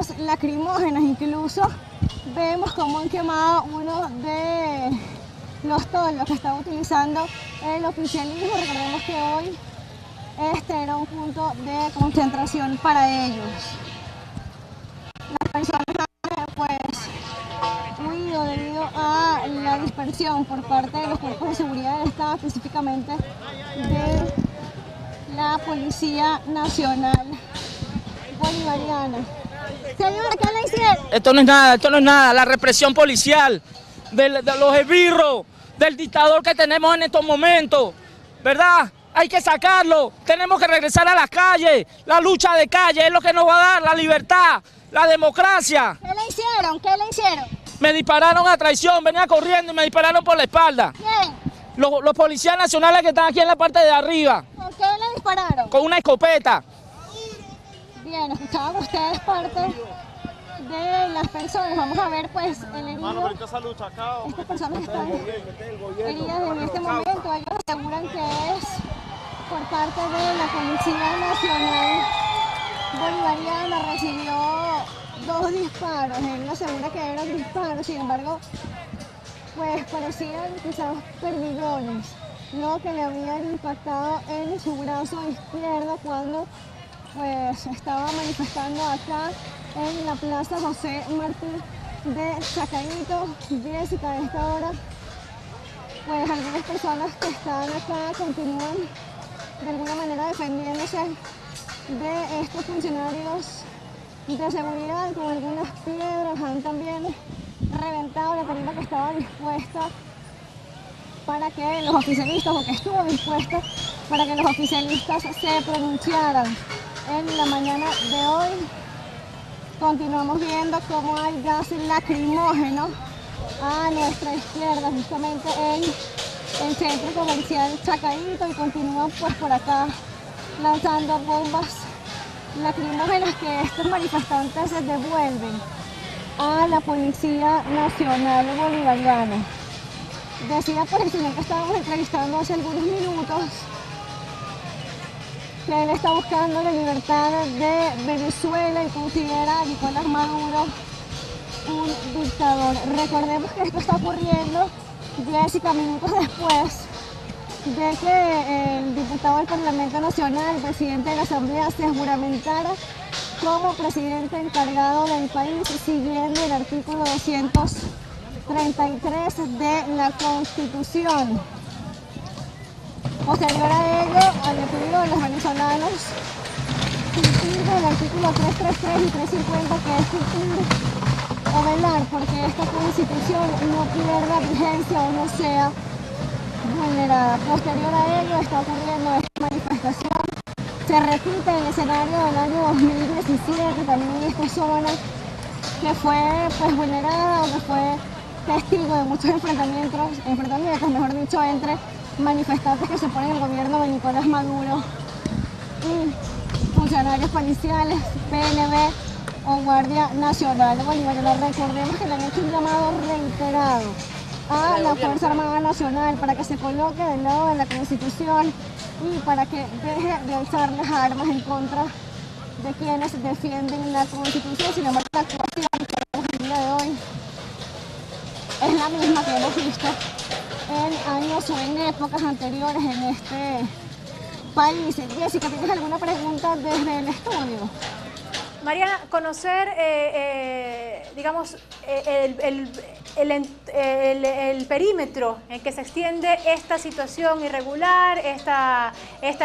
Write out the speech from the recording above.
granulados lacrimógenos, incluso vemos cómo han quemado uno de los tonos que estaba utilizando el oficialismo. Recordemos que hoy este era un punto de concentración para ellos. Las personas pues, huido debido a la dispersión por parte de los cuerpos de seguridad del Estado, específicamente de la Policía Nacional Bolivariana. Señora, ¿qué le hicieron? Esto no es nada, esto no es nada, la represión policial de, de los esbirros, del dictador que tenemos en estos momentos, ¿verdad? Hay que sacarlo, tenemos que regresar a las calles, la lucha de calle es lo que nos va a dar la libertad, la democracia. ¿Qué le hicieron? ¿Qué le hicieron? Me dispararon a traición, venía corriendo y me dispararon por la espalda. ¿Quién? Los, los policías nacionales que están aquí en la parte de arriba, ¿Con qué le dispararon? con una escopeta. Bien, escuchaban ustedes parte de las personas. Vamos a ver pues el herido. Estas personas están heridas en este momento, ellos aseguran que es por parte de la Policía Nacional Bolivariana. Recibió dos disparos. Él asegura que eran disparos, sin embargo, pues parecían quizás perdigones. Lo que le habían impactado en su brazo izquierdo cuando pues estaba manifestando acá en la Plaza José Martí de Chacaito. Jessica, a esta hora, pues algunas personas que están acá continúan de alguna manera defendiéndose de estos funcionarios de seguridad con algunas piedras, han también reventado la tarima que estaba dispuesta para que los oficialistas, o que estuvo dispuesta para que los oficialistas se pronunciaran en la mañana de hoy. Continuamos viendo cómo hay gas lacrimógeno a nuestra izquierda, justamente en el centro comercial Chacaito y continúan pues por acá lanzando bombas lacrimógenas que estos manifestantes se devuelven a la Policía Nacional Bolivariana. Decía por el señor que estábamos entrevistando hace algunos minutos que él está buscando la libertad de Venezuela y considera a Nicolás Maduro un dictador. Recordemos que esto está ocurriendo 10 minutos después de que el diputado del Parlamento Nacional, el presidente de la Asamblea, se juramentara como presidente encargado del país, siguiendo el artículo 233 de la Constitución. Posterior a ello, al de los venezolanos, cumplir el artículo 333 y 350, que es cumplir o velar porque esta constitución no pierda vigencia o no sea vulnerada. Posterior a ello está ocurriendo esta manifestación. Se repite el escenario del año 2017, también esta zona que fue pues vulnerada o que fue testigo de muchos enfrentamientos, enfrentamientos, mejor dicho, entre manifestantes que se oponen al gobierno de Nicolás Maduro y funcionarios policiales, PNB o Guardia Nacional Bolivariana. Recordemos que le han hecho un llamado reiterado a la Fuerza Armada Nacional para que se coloque del lado de la Constitución y para que deje de alzar las armas en contra de quienes defienden la Constitución. Sin embargo, la actuación que vemos el día de hoy la misma que hemos visto en años o en épocas anteriores en este país. Jessica, ¿tienes alguna pregunta desde el estudio? Mariana, conocer, eh, eh, digamos, eh, el, el, el, el, el perímetro en que se extiende esta situación irregular, esta... esta...